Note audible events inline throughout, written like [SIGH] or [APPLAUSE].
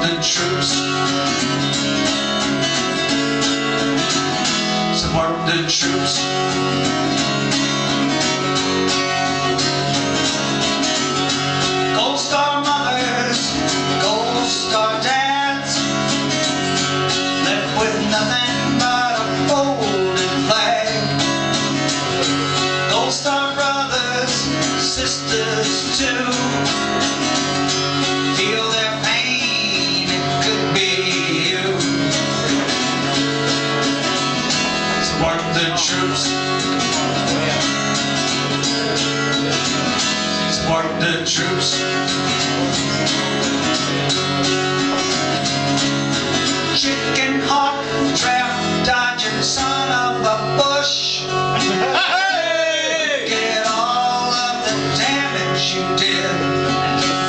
the troops. Support the troops. Gold Star Support the troops. Support the troops. Chicken hawk, trap dodging son of a bush. [LAUGHS] Get all of the damage you did.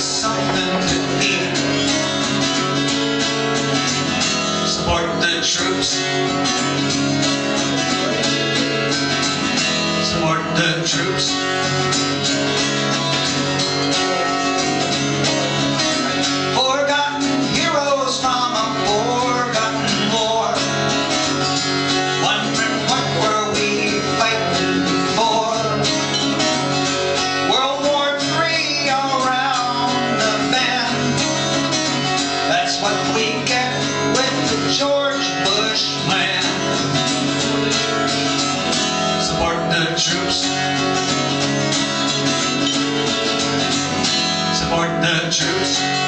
Something to eat. Support the troops. Support the troops. George Bush plan. Support the troops. Support the troops.